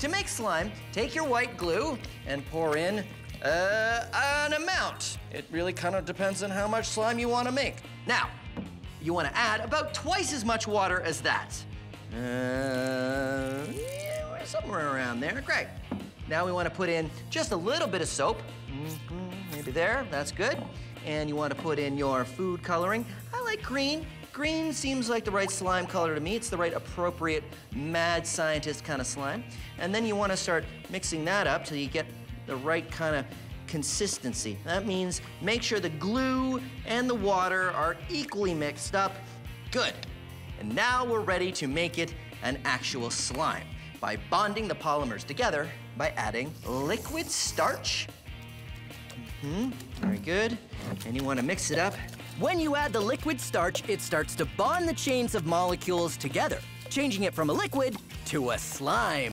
To make slime, take your white glue and pour in uh, an amount. It really kind of depends on how much slime you want to make. Now, you want to add about twice as much water as that. Uh, yeah, somewhere around there. Great. Now we want to put in just a little bit of soap. Mhm, Maybe there, that's good. And you want to put in your food coloring. I like green. Green seems like the right slime color to me. It's the right appropriate mad scientist kind of slime. And then you want to start mixing that up till you get the right kind of consistency. That means make sure the glue and the water are equally mixed up. Good. And now we're ready to make it an actual slime by bonding the polymers together by adding liquid starch. Hmm, very good. And you want to mix it up. When you add the liquid starch, it starts to bond the chains of molecules together, changing it from a liquid to a slime.